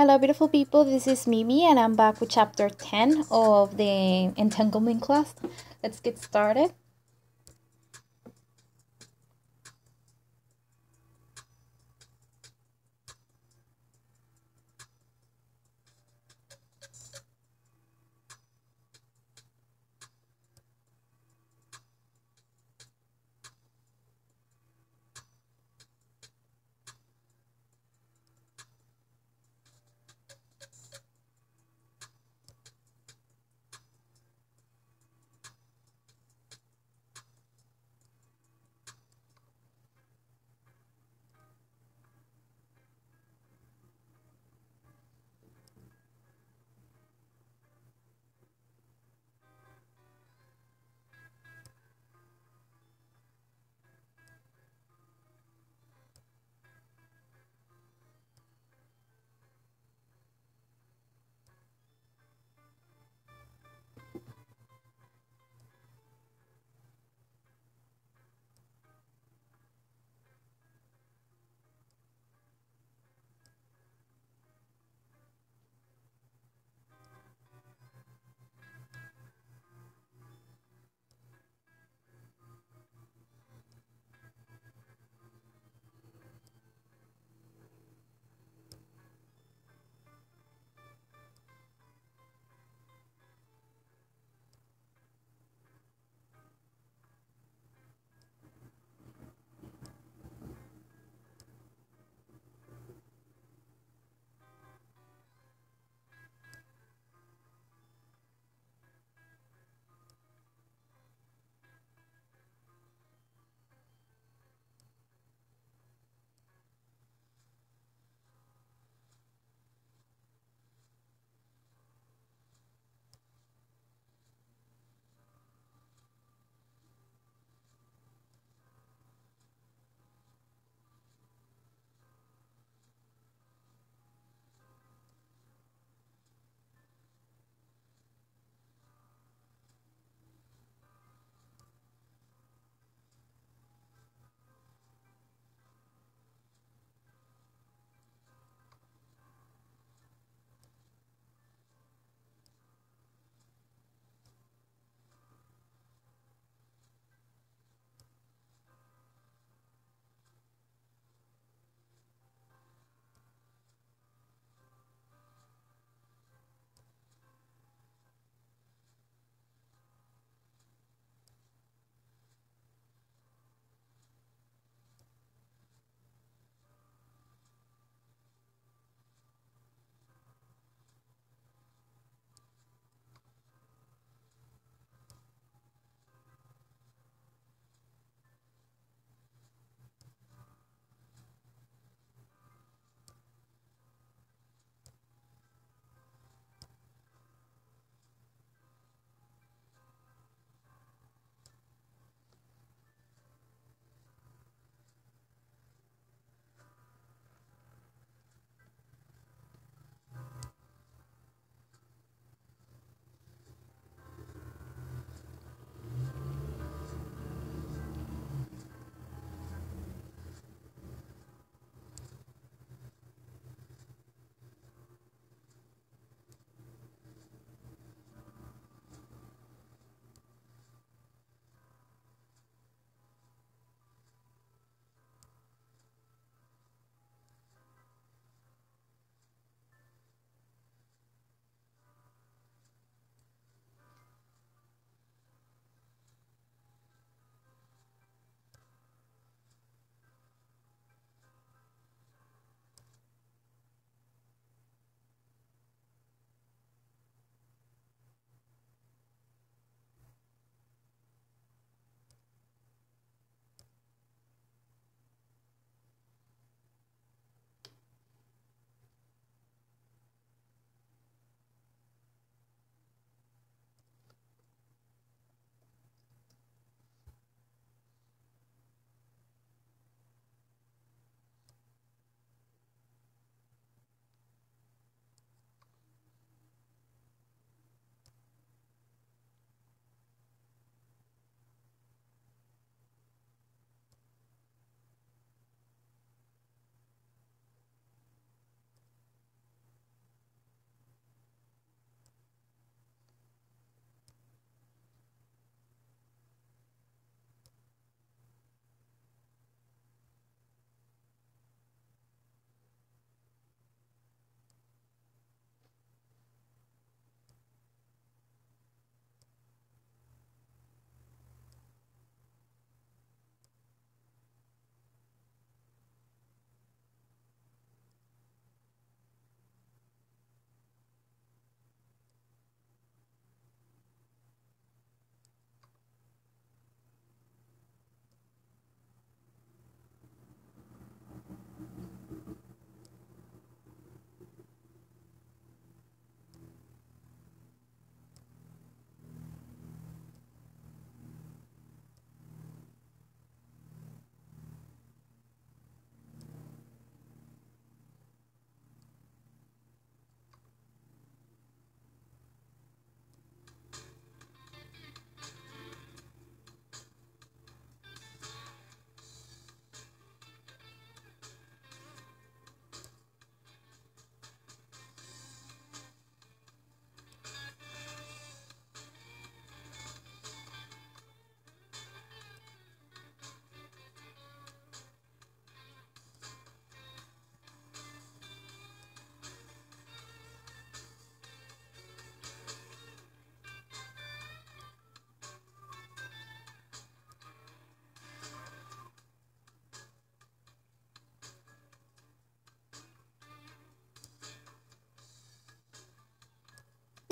Hello, beautiful people. This is Mimi, and I'm back with chapter 10 of the Entanglement Clause. Let's get started.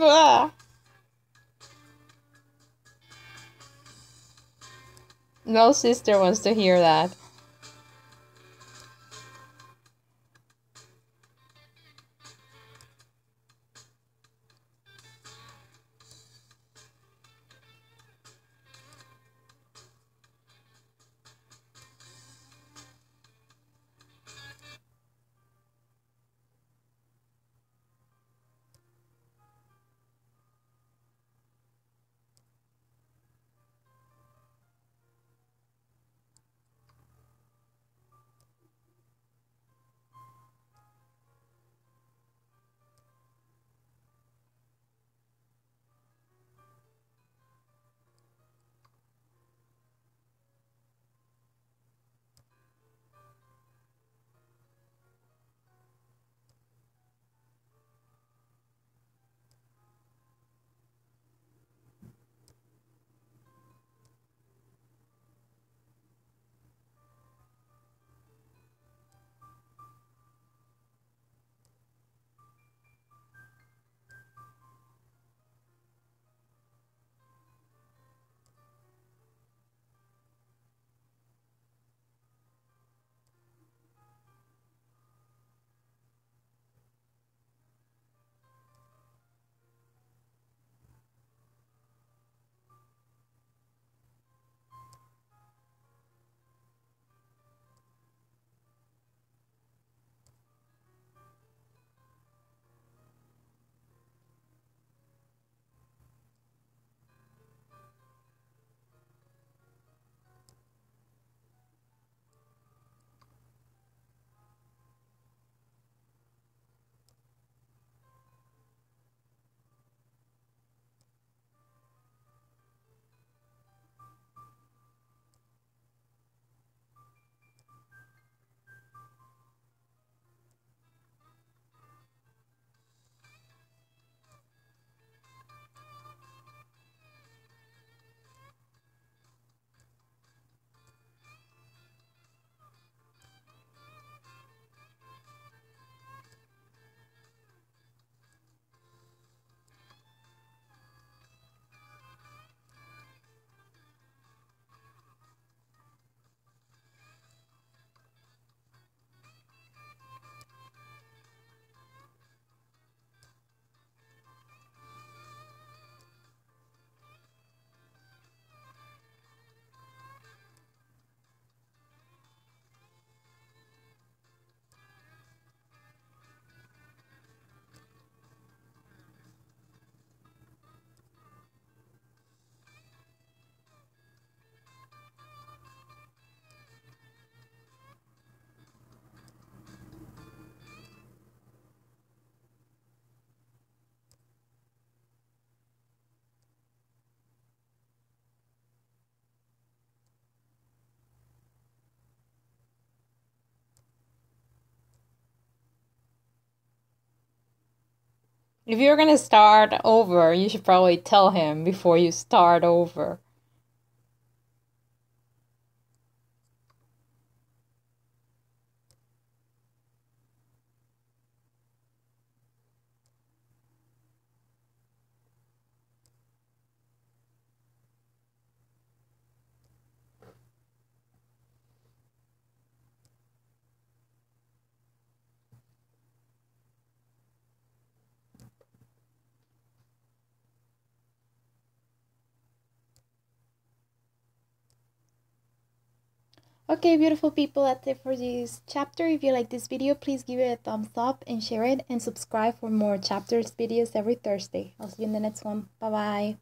Ah. No sister wants to hear that. If you're gonna start over, you should probably tell him before you start over. Okay, beautiful people, that's it for this chapter. If you like this video, please give it a thumbs up and share it and subscribe for more chapters videos every Thursday. I'll see you in the next one. Bye-bye.